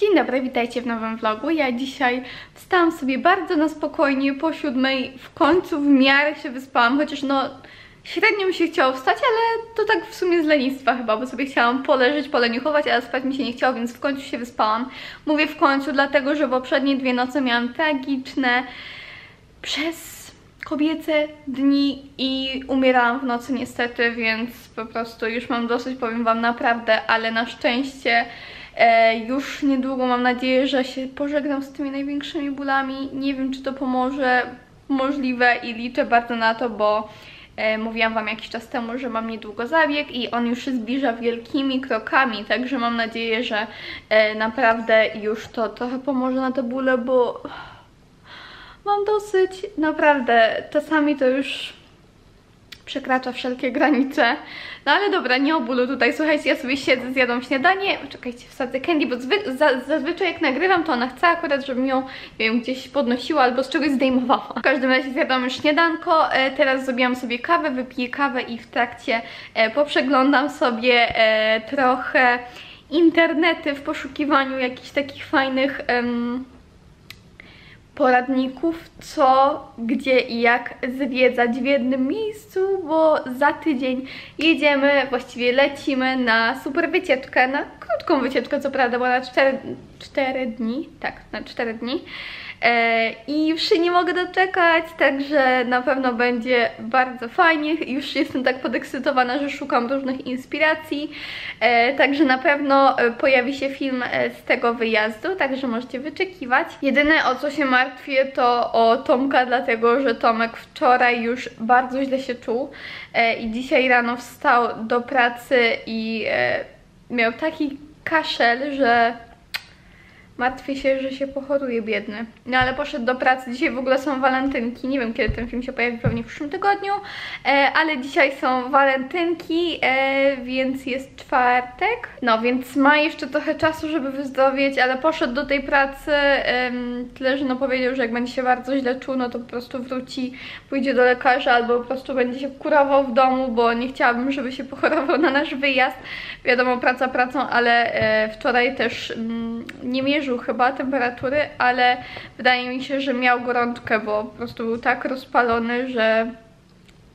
Dzień dobry, witajcie w nowym vlogu. Ja dzisiaj wstałam sobie bardzo na spokojnie po siódmej, w końcu w miarę się wyspałam, chociaż no średnio mi się chciało wstać, ale to tak w sumie z lenistwa chyba, bo sobie chciałam poleżeć, poleniuchować, ale spać mi się nie chciało, więc w końcu się wyspałam. Mówię w końcu, dlatego że poprzednie dwie noce miałam tragiczne przez kobiece dni i umierałam w nocy niestety, więc po prostu już mam dosyć, powiem wam naprawdę, ale na szczęście e, już niedługo mam nadzieję, że się pożegnam z tymi największymi bólami. Nie wiem, czy to pomoże, możliwe i liczę bardzo na to, bo e, mówiłam wam jakiś czas temu, że mam niedługo zabieg i on już się zbliża wielkimi krokami, także mam nadzieję, że e, naprawdę już to trochę pomoże na te bóle, bo mam dosyć, naprawdę, czasami to już przekracza wszelkie granice. No ale dobra, nie o bólu tutaj, słuchajcie, ja sobie siedzę, zjadłam śniadanie, czekajcie, wsadzę candy, bo za zazwyczaj jak nagrywam, to ona chce akurat, żebym ją, gdzieś podnosiła albo z czegoś zdejmowała. W każdym razie zjadłam już śniadanko, e, teraz zrobiłam sobie kawę, wypiję kawę i w trakcie e, poprzeglądam sobie e, trochę internety w poszukiwaniu jakichś takich fajnych poradników, co, gdzie i jak zwiedzać w jednym miejscu, bo za tydzień jedziemy, właściwie lecimy na super wycieczkę, na krótką wycieczkę co prawda, bo na 4, 4 dni, tak, na 4 dni. E, i już się nie mogę doczekać, także na pewno będzie bardzo fajnie. Już jestem tak podekscytowana, że szukam różnych inspiracji, e, także na pewno e, pojawi się film z tego wyjazdu, także możecie wyczekiwać. Jedyne o co się martwię to o Tomka, dlatego że Tomek wczoraj już bardzo źle się czuł i dzisiaj rano wstał do pracy i miał taki kaszel, że Martwię się, że się pochoruje biedny. No ale poszedł do pracy. Dzisiaj w ogóle są walentynki. Nie wiem, kiedy ten film się pojawi, pewnie w przyszłym tygodniu. E, ale dzisiaj są walentynki, e, więc jest czwartek. No, więc ma jeszcze trochę czasu, żeby wyzdrowieć, ale poszedł do tej pracy. E, tyle, że no powiedział, że jak będzie się bardzo źle czuł, no to po prostu wróci, pójdzie do lekarza albo po prostu będzie się kurował w domu, bo nie chciałabym, żeby się pochorował na nasz wyjazd. Wiadomo, praca pracą, ale e, wczoraj też mm, nie mierzył chyba temperatury, ale wydaje mi się, że miał gorączkę, bo po prostu był tak rozpalony, że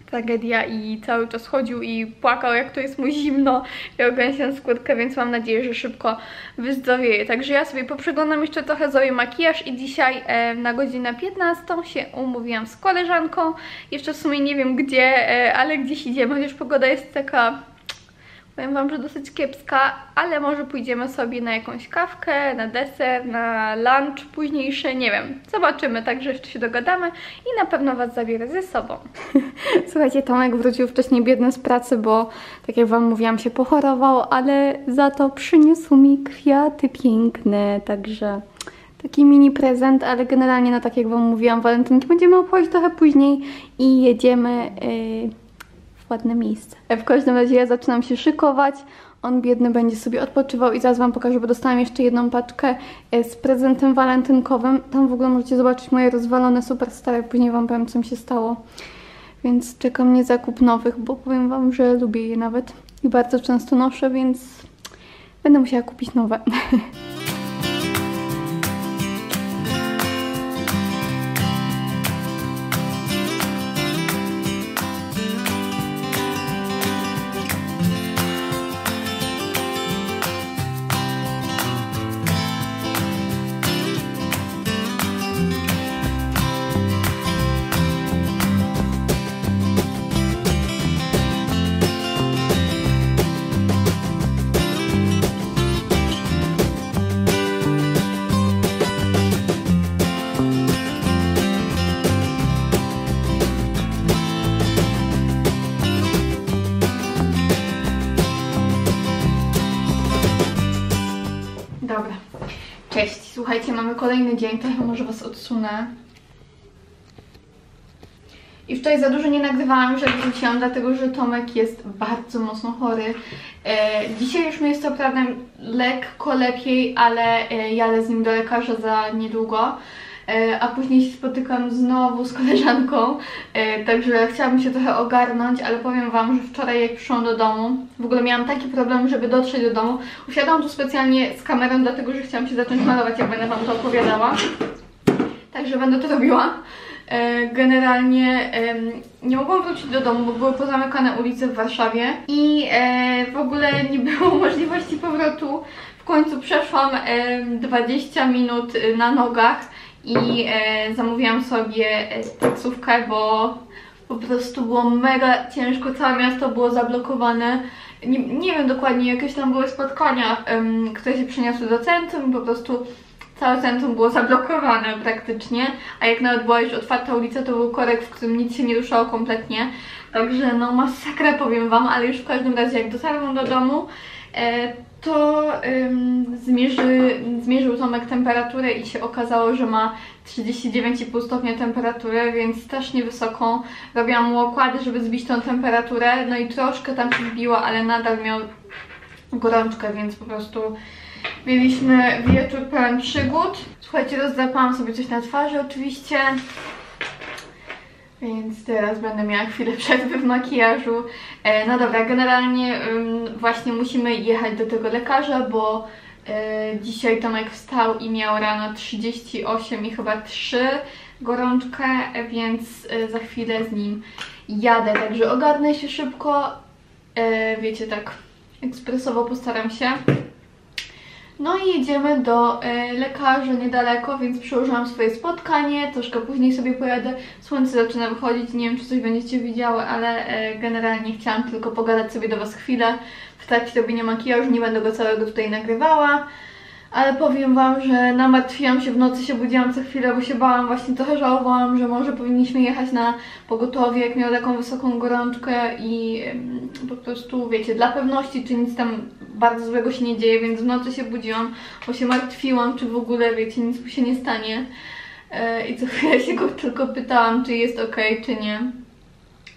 tragedia i cały czas chodził i płakał, jak to jest mu zimno, miał gęsią skórkę, więc mam nadzieję, że szybko wyzdrowieje. Także ja sobie poprzeglądam jeszcze trochę Zoe makijaż i dzisiaj e, na godzinę 15 się umówiłam z koleżanką. Jeszcze w sumie nie wiem gdzie, e, ale gdzieś idziemy, chociaż pogoda jest taka Powiem Wam, że dosyć kiepska, ale może pójdziemy sobie na jakąś kawkę, na deser, na lunch późniejszy, nie wiem. Zobaczymy, także jeszcze się dogadamy i na pewno Was zabiorę ze sobą. Słuchajcie, Tomek wrócił wcześniej biedny z pracy, bo tak jak Wam mówiłam, się pochorował, ale za to przyniósł mi kwiaty piękne, także taki mini prezent, ale generalnie, no tak jak Wam mówiłam, walentynki będziemy obchodzić trochę później i jedziemy... Yy ładne miejsce. W każdym razie ja zaczynam się szykować. On biedny będzie sobie odpoczywał i zaraz Wam pokażę, bo dostałam jeszcze jedną paczkę e, z prezentem walentynkowym. Tam w ogóle możecie zobaczyć moje rozwalone super stare, później Wam powiem co mi się stało. Więc czeka mnie zakup nowych, bo powiem Wam, że lubię je nawet i bardzo często noszę, więc będę musiała kupić nowe. Słuchajcie, mamy kolejny dzień, trochę może Was odsunę. I wczoraj za dużo nie nagrywałam, już jak wróciłam, dlatego że Tomek jest bardzo mocno chory. E, dzisiaj już mi jest to prawda lekko lepiej, ale e, jadę z nim do lekarza za niedługo. E, a później się spotykam znowu z koleżanką, e, także chciałabym się trochę ogarnąć, ale powiem Wam, że wczoraj jak przyszłam do domu, w ogóle miałam taki problem, żeby dotrzeć do domu. Usiadłam tu specjalnie z kamerą, dlatego że chciałam się zacząć malować, jak będę Wam to opowiadała. Także będę to robiła. E, generalnie nie mogłam wrócić do domu, bo były pozamykane ulice w Warszawie i w ogóle nie było możliwości powrotu. W końcu przeszłam 20 minut na nogach i e, zamówiłam sobie taksówkę, bo po prostu było mega ciężko, całe miasto było zablokowane. Nie, nie wiem dokładnie, jakieś tam były spotkania, które się przeniosły do centrum po prostu całe centrum było zablokowane praktycznie, a jak nawet była już otwarta ulica, to był korek, w którym nic się nie ruszało kompletnie. Także no masakra powiem Wam, ale już w każdym razie jak dotarłam do domu, e, to ym, zmierzy, zmierzył Tomek temperaturę i się okazało, że ma 39,5 stopnia temperaturę, więc strasznie wysoką. Robiłam mu okłady, żeby zbić tą temperaturę, no i troszkę tam się wbiła, ale nadal miał gorączkę, więc po prostu Mieliśmy wieczór pełen przygód. Słuchajcie, rozdrapałam sobie coś na twarzy oczywiście. Więc teraz będę miała chwilę przerwy w makijażu. E, no dobra, generalnie właśnie musimy jechać do tego lekarza, bo e, dzisiaj Tomek wstał i miał rano 38 i chyba 3 gorączkę, więc e, za chwilę z nim jadę. Także ogarnę się szybko. wiecie, tak ekspresowo postaram się. No i jedziemy do e, lekarza niedaleko, więc przełożyłam swoje spotkanie, troszkę później sobie pojadę. Słońce zaczyna wychodzić, nie wiem czy coś będziecie widziały, ale e, generalnie chciałam tylko pogadać sobie do Was chwilę. W trakcie robienia makijażu, nie będę go całego tutaj nagrywała ale powiem Wam, że namartwiłam się w nocy, się budziłam co chwilę, bo się bałam, właśnie trochę żałowałam, że może powinniśmy jechać na pogotowie, jak miał taką wysoką gorączkę i po prostu, wiecie, dla pewności, czy nic tam bardzo złego się nie dzieje, więc w nocy się budziłam, bo się martwiłam, czy w ogóle, wiecie, nic mu się nie stanie. E, I co chwilę się go tylko pytałam, czy jest ok, czy nie.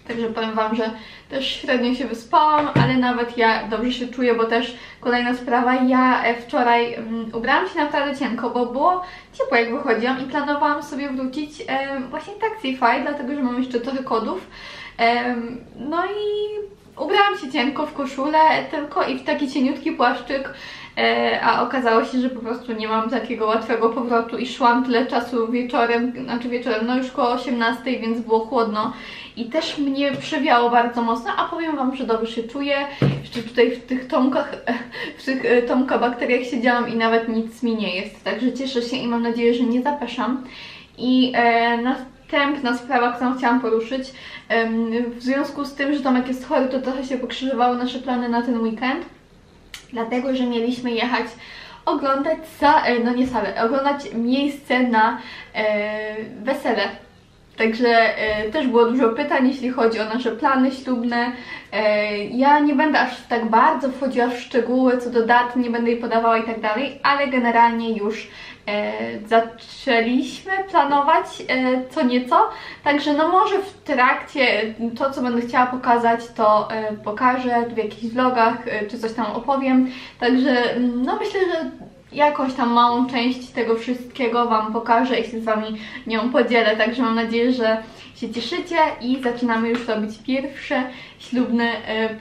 Także powiem Wam, że też średnio się wyspałam, ale nawet ja dobrze się czuję, bo też kolejna sprawa, ja e, wczoraj um, ubrałam się naprawdę cienko, bo było ciepło jak wychodziłam i planowałam sobie wrócić um, właśnie Taxify, dlatego że mam jeszcze trochę kodów. Um, no i ubrałam się cienko w koszulę tylko i w taki cieniutki płaszczyk, a okazało się, że po prostu nie mam takiego łatwego powrotu i szłam tyle czasu wieczorem, znaczy wieczorem, no już koło 18, więc było chłodno i też mnie przewiało bardzo mocno, a powiem Wam, że dobrze się czuję, jeszcze tutaj w tych tomkach, w tych e, tomka bakteriach siedziałam i nawet nic mi nie jest, także cieszę się i mam nadzieję, że nie zapeszam. I e, następna sprawa, którą chciałam poruszyć, w związku z tym, że Tomek jest chory, to trochę się pokrzyżowały nasze plany na ten weekend, dlatego że mieliśmy jechać oglądać sa, e, no nie salę, oglądać miejsce na e, wesele. Także e, też było dużo pytań, jeśli chodzi o nasze plany ślubne. E, ja nie będę aż tak bardzo wchodziła w szczegóły co do dat, nie będę jej podawała i tak dalej, ale generalnie już e, zaczęliśmy planować co nieco, także no może w trakcie to, co będę chciała pokazać, to pokażę w jakichś vlogach, czy coś tam opowiem, także mm, no myślę, że jakąś tam małą część tego wszystkiego Wam pokażę i się z Wami nią podzielę, także mam nadzieję, że się cieszycie i zaczynamy już robić pierwsze ślubne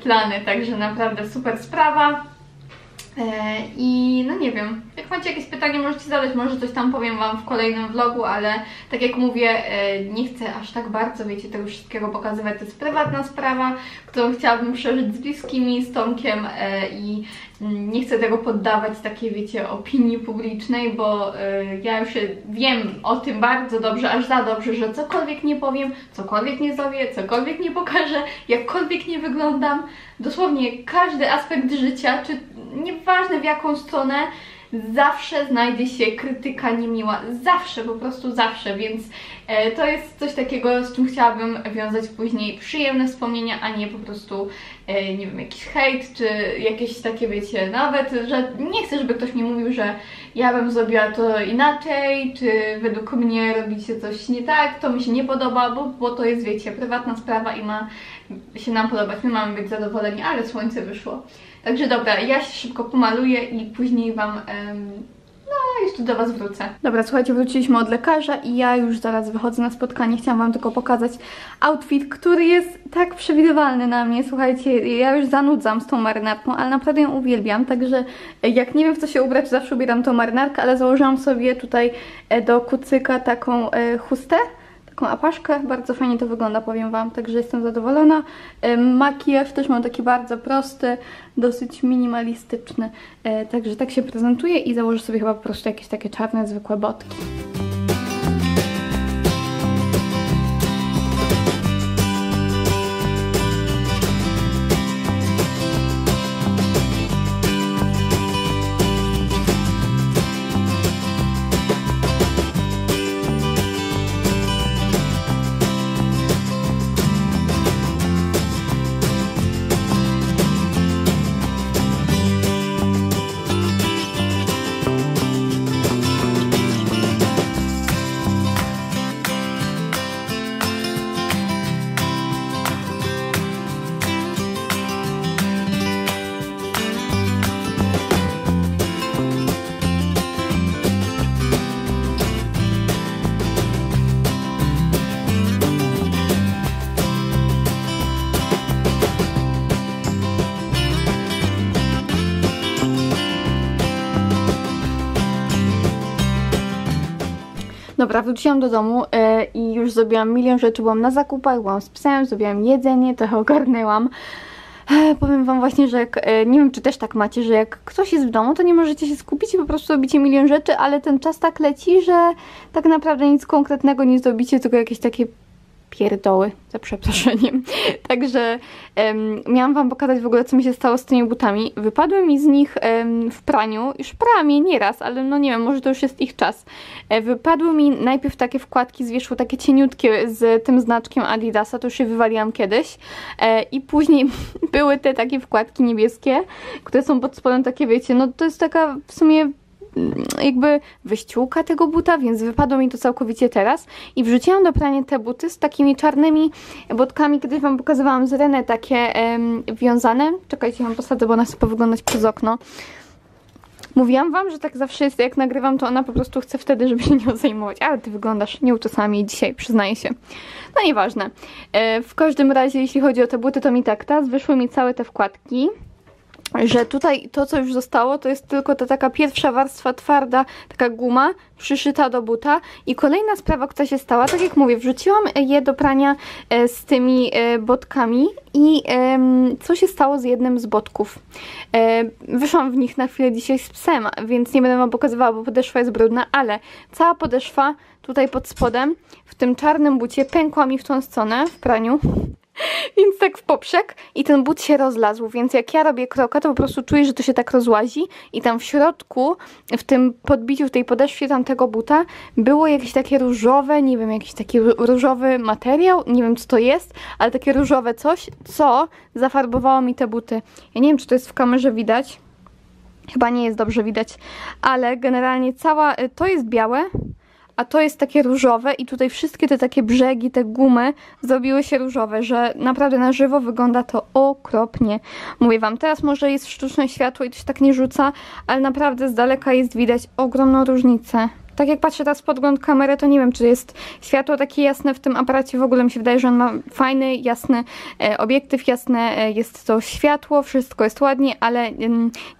plany, także naprawdę super sprawa. E, I no nie wiem, jak macie jakieś pytanie możecie zadać, może coś tam powiem Wam w kolejnym vlogu, ale tak jak mówię, e, nie chcę aż tak bardzo, wiecie, tego wszystkiego pokazywać, to jest prywatna sprawa, którą chciałabym przeżyć z bliskimi, z Tomkiem e, i nie chcę tego poddawać takiej, wiecie, opinii publicznej, bo ja już wiem o tym bardzo dobrze, aż za dobrze, że cokolwiek nie powiem, cokolwiek nie zrobię, cokolwiek nie pokażę, jakkolwiek nie wyglądam, dosłownie każdy aspekt życia, czy nieważne w jaką stronę, zawsze znajdzie się krytyka niemiła. Zawsze, po prostu zawsze, więc e, to jest coś takiego, z czym chciałabym wiązać później przyjemne wspomnienia, a nie po prostu, e, nie wiem, jakiś hejt, czy jakieś takie, wiecie, nawet, że nie chcę, żeby ktoś mi mówił, że ja bym zrobiła to inaczej, czy według mnie robicie coś nie tak, to mi się nie podoba, bo, bo to jest, wiecie, prywatna sprawa i ma się nam podobać, my mamy być zadowoleni, ale słońce wyszło. Także dobra, ja się szybko pomaluję i później Wam, no to do Was wrócę. Dobra, słuchajcie, wróciliśmy od lekarza i ja już zaraz wychodzę na spotkanie. Chciałam Wam tylko pokazać outfit, który jest tak przewidywalny na mnie. Słuchajcie, ja już zanudzam z tą marynarką, ale naprawdę ją uwielbiam, także jak nie wiem w co się ubrać, zawsze ubieram tą marynarkę, ale założyłam sobie tutaj e, do kucyka taką e, chustę taką apaszkę. Bardzo fajnie to wygląda, powiem Wam, także jestem zadowolona. Makijaż też mam taki bardzo prosty, dosyć minimalistyczny, e, także tak się prezentuje i założę sobie chyba po prostu jakieś takie czarne, zwykłe botki. Dobra, wróciłam do domu e, i już zrobiłam milion rzeczy, byłam na zakupach, byłam z psem, zrobiłam jedzenie, trochę ogarnęłam. E, powiem wam właśnie, że jak, e, nie wiem czy też tak macie, że jak ktoś jest w domu, to nie możecie się skupić i po prostu robicie milion rzeczy, ale ten czas tak leci, że tak naprawdę nic konkretnego nie zrobicie, tylko jakieś takie pierdoły, za przeproszeniem. Także um, miałam wam pokazać w ogóle, co mi się stało z tymi butami. Wypadły mi z nich um, w praniu, już prałam je nieraz, ale no nie wiem, może to już jest ich czas. E, wypadły mi najpierw takie wkładki z wierzchu, takie cieniutkie z tym znaczkiem Adidasa, to już je wywaliłam kiedyś. E, I później były te takie wkładki niebieskie, które są pod spodem takie, wiecie, no to jest taka w sumie jakby wyściółka tego buta, więc wypadło mi to całkowicie teraz i wrzuciłam do prania te buty z takimi czarnymi botkami, kiedyś Wam pokazywałam z Renę takie wiązane. Czekajcie, Wam posadzę, bo ona chce wyglądać przez okno. Mówiłam Wam, że tak zawsze jest, jak nagrywam, to ona po prostu chce wtedy, żeby się nią zajmować. Ale Ty wyglądasz nieuczesami dzisiaj, przyznaję się. No nieważne. E, w każdym razie, jeśli chodzi o te buty, to mi tak, teraz wyszły mi całe te wkładki że tutaj to, co już zostało, to jest tylko ta taka pierwsza warstwa twarda, taka guma przyszyta do buta. I kolejna sprawa, która się stała, tak jak mówię, wrzuciłam je do prania e, z tymi e, botkami. I co się stało z jednym z botków. E, wyszłam w nich na chwilę dzisiaj z psem, więc nie będę wam pokazywała, bo podeszwa jest brudna, ale cała podeszwa tutaj pod spodem, w tym czarnym bucie pękła mi w tą stronę w praniu więc tak w poprzek. I ten but się rozlazł, więc jak ja robię kroka, to po prostu czuję, że to się tak rozłazi. I tam w środku, w tym podbiciu, w tej podeszwie tamtego buta było jakieś takie różowe, nie wiem, jakiś taki różowy materiał, nie wiem co to jest, ale takie różowe coś, co zafarbowało mi te buty. Ja nie wiem, czy to jest w kamerze widać, chyba nie jest dobrze widać, ale generalnie cała, to jest białe, a to jest takie różowe i tutaj wszystkie te takie brzegi, te gumy zrobiły się różowe, że naprawdę na żywo wygląda to okropnie. Mówię wam, teraz może jest sztuczne światło i to się tak nie rzuca, ale naprawdę z daleka jest widać ogromną różnicę. Tak jak patrzę teraz podgląd kamery, to nie wiem, czy jest światło takie jasne w tym aparacie. W ogóle mi się wydaje, że on ma fajny, jasny e, obiektyw, jasne e, jest to światło, wszystko jest ładnie, ale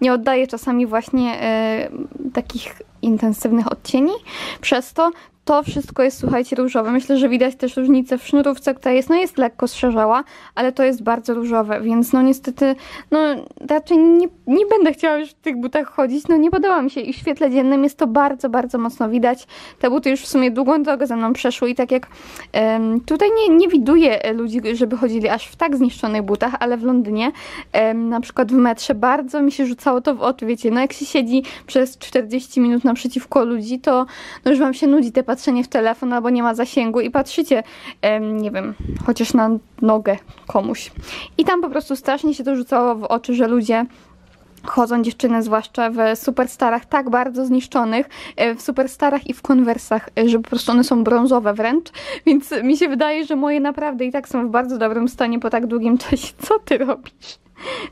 nie oddaje czasami właśnie e, takich intensywnych odcieni. Przez to to wszystko jest, słuchajcie, różowe. Myślę, że widać też różnicę w sznurówce, która jest, no jest lekko strzeżała, ale to jest bardzo różowe, więc no niestety, no raczej nie, nie będę chciała już w tych butach chodzić, no nie podoba mi się i w świetle dziennym jest to bardzo, bardzo mocno widać. Te buty już w sumie długą drogę ze mną przeszły i tak jak tutaj nie, nie widuję ludzi, żeby chodzili aż w tak zniszczonych butach, ale w Londynie, na przykład w metrze, bardzo mi się rzucało to w oczy, wiecie, no jak się siedzi przez 40 minut naprzeciwko ludzi, to no już wam się nudzi te patrzenie w telefon albo nie ma zasięgu i patrzycie, nie wiem, chociaż na nogę komuś. I tam po prostu strasznie się to rzucało w oczy, że ludzie chodzą dziewczyny, zwłaszcza w superstarach, tak bardzo zniszczonych, e, w superstarach i w konwersach, e, że po prostu one są brązowe wręcz, więc mi się wydaje, że moje naprawdę i tak są w bardzo dobrym stanie po tak długim czasie. Co ty robisz?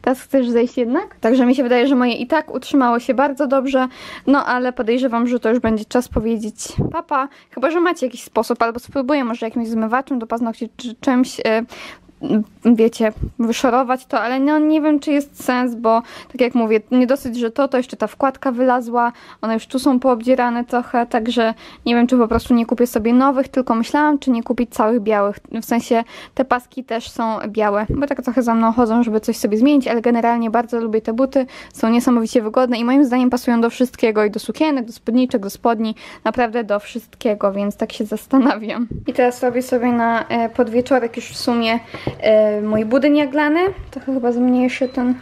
Teraz chcesz zejść jednak? Także mi się wydaje, że moje i tak utrzymało się bardzo dobrze, no ale podejrzewam, że to już będzie czas powiedzieć papa, chyba, że macie jakiś sposób, albo spróbuję może jakimś zmywaczem do paznokci czy czymś, e, wiecie, wyszorować to, ale no nie wiem, czy jest sens, bo tak jak mówię, nie dosyć, że to, to jeszcze ta wkładka wylazła, one już tu są poobdzierane trochę, także nie wiem, czy po prostu nie kupię sobie nowych, tylko myślałam, czy nie kupić całych białych, w sensie te paski też są białe, bo tak trochę za mną chodzą, żeby coś sobie zmienić, ale generalnie bardzo lubię te buty, są niesamowicie wygodne i moim zdaniem pasują do wszystkiego, i do sukienek, do spódniczek, do spodni, naprawdę do wszystkiego, więc tak się zastanawiam. I teraz robię sobie na e, podwieczorek już w sumie mój budyń jaglany. Trochę chyba zmniejszy ten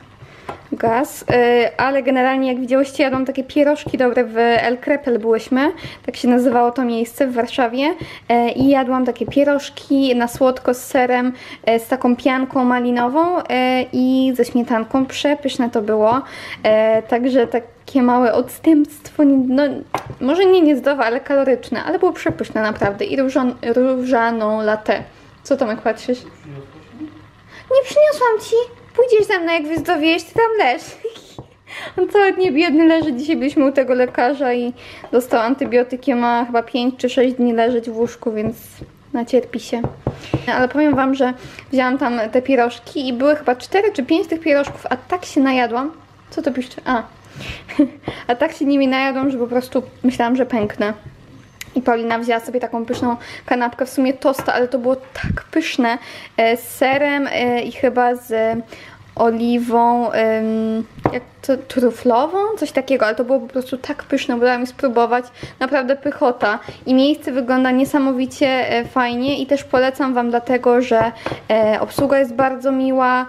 gaz, e, ale generalnie jak widziałyście jadłam takie pierożki dobre w El Krepel byłyśmy, tak się nazywało to miejsce w Warszawie e, i jadłam takie pierożki na słodko z serem, e, z taką pianką malinową e, i ze śmietanką, przepyszne to było, e, także takie małe odstępstwo, no może nie niezdrowe, ale kaloryczne, ale było przepyszne naprawdę i różan, różaną latte. Co Tomek patrzysz? Nie przyniosłam ci. Pójdziesz ze mną, jak wyzdrowiejesz, ty tam leż. On cały dnie biedny leży. Dzisiaj byliśmy u tego lekarza i dostał antybiotyki. Ma chyba 5 czy 6 dni leżeć w łóżku, więc nacierpi się. Ale powiem wam, że wzięłam tam te pierożki i były chyba 4 czy 5 tych pierożków, a tak się najadłam. Co to piszczy? A. a tak się nimi najadłam, że po prostu myślałam, że pęknę. I Paulina wzięła sobie taką pyszną kanapkę, w sumie tosta, ale to było tak pyszne, e, z serem e, i chyba z oliwą, jak to, truflową, coś takiego, ale to było po prostu tak pyszne, bo mi spróbować, naprawdę pychota. I miejsce wygląda niesamowicie e, fajnie. I też polecam Wam dlatego, że obsługa jest bardzo miła,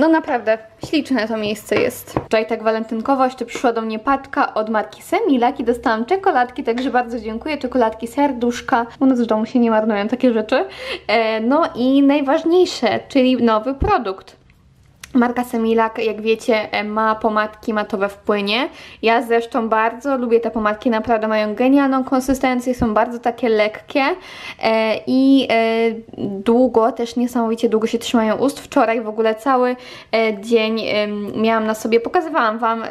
no naprawdę, śliczne to miejsce jest. Wczoraj tak walentynkowo jeszcze przyszła do mnie paczka od marki Semilak i dostałam czekoladki, także bardzo dziękuję. Czekoladki serduszka. U nas w domu się nie marnują takie rzeczy. E, no i najważniejsze, czyli nowy produkt. Marka Semilak, jak wiecie, e, ma pomadki matowe w płynie. Ja zresztą bardzo lubię te pomadki, naprawdę mają genialną konsystencję, są bardzo takie lekkie e, i e, długo, też niesamowicie długo się trzymają ust. Wczoraj w ogóle cały dzień miałam na sobie, pokazywałam Wam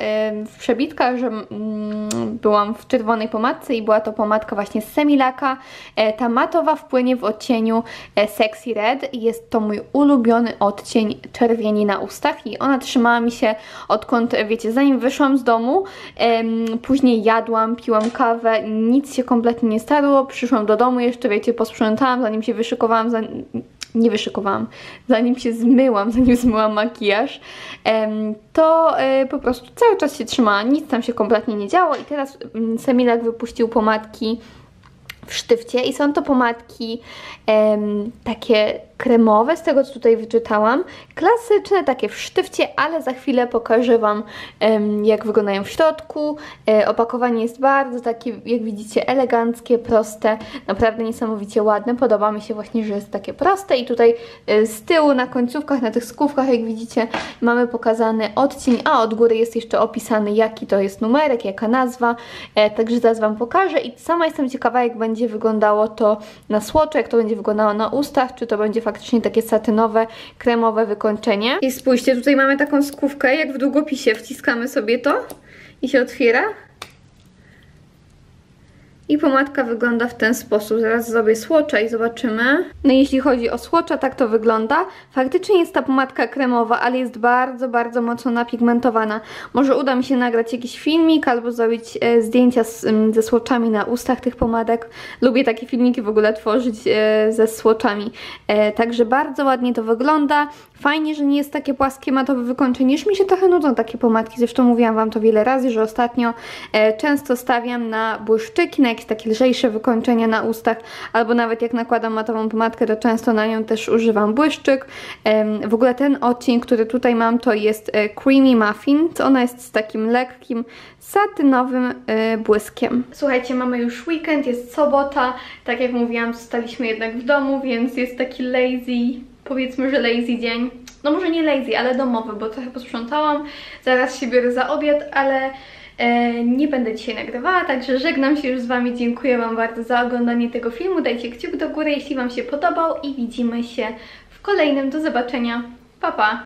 w przebitkach, że mm, byłam w czerwonej pomadce i była to pomadka właśnie z Semilaka. ta matowa wpłynie w odcieniu Sexy Red. Jest to mój ulubiony odcień czerwieni na ust ustach i ona trzymała mi się odkąd, wiecie, zanim wyszłam z domu, później jadłam, piłam kawę, nic się kompletnie nie stało, przyszłam do domu jeszcze, wiecie, posprzątałam, zanim się wyszykowałam, nie wyszykowałam, zanim się zmyłam, zanim zmyłam makijaż, to e, po prostu cały czas się trzymała, nic tam się kompletnie nie działo i teraz mm, Semilak wypuścił pomadki w sztywcie i są to pomadki takie kremowe, z tego co tutaj wyczytałam. Klasyczne, takie w sztywcie, ale za chwilę pokażę Wam jak wyglądają w środku. E, opakowanie jest bardzo takie, jak widzicie, eleganckie, proste, naprawdę niesamowicie ładne. Podoba mi się właśnie, że jest takie proste i tutaj e, z tyłu na końcówkach, na tych skówkach, jak widzicie, mamy pokazany odcień, a od góry jest jeszcze opisany jaki to jest numerek, jaka nazwa, e, także zaraz Wam pokażę i sama jestem ciekawa jak będzie wyglądało to na słoczu, jak to będzie wyglądało na ustach, czy to będzie faktycznie takie satynowe, kremowe wykończenie. I spójrzcie, tutaj mamy taką skówkę, jak w długopisie wciskamy sobie to i się otwiera. I pomadka wygląda w ten sposób. Zaraz zrobię słocza i zobaczymy. No jeśli chodzi o słocza, tak to wygląda. Faktycznie jest ta pomadka kremowa, ale jest bardzo, bardzo mocno napigmentowana. Może uda mi się nagrać jakiś filmik albo zrobić e, zdjęcia z, ze słoczami na ustach tych pomadek. Lubię takie filmiki w ogóle tworzyć e, ze słoczami. E, także bardzo ładnie to wygląda. Fajnie, że nie jest takie płaskie matowe wykończenie. Już mi się trochę nudzą takie pomadki. Zresztą mówiłam Wam to wiele razy, że ostatnio e, często stawiam na błyszczyki, na jakieś takie lżejsze wykończenia na ustach, albo nawet jak nakładam matową pomadkę, to często na nią też używam błyszczyk. W ogóle ten odcień, który tutaj mam, to jest e, Creamy Muffin. Ona jest z takim lekkim, satynowym e, błyskiem. Słuchajcie, mamy już weekend, jest sobota. Tak jak mówiłam, zostaliśmy jednak w domu, więc jest taki lazy, powiedzmy, że lazy dzień no może nie lazy, ale domowy, bo trochę posprzątałam. Zaraz się biorę za obiad, ale nie będę dzisiaj nagrywała, także żegnam się już z Wami. Dziękuję Wam bardzo za oglądanie tego filmu. Dajcie kciuk do góry, jeśli Wam się podobał i widzimy się w kolejnym. Do zobaczenia. Pa, pa!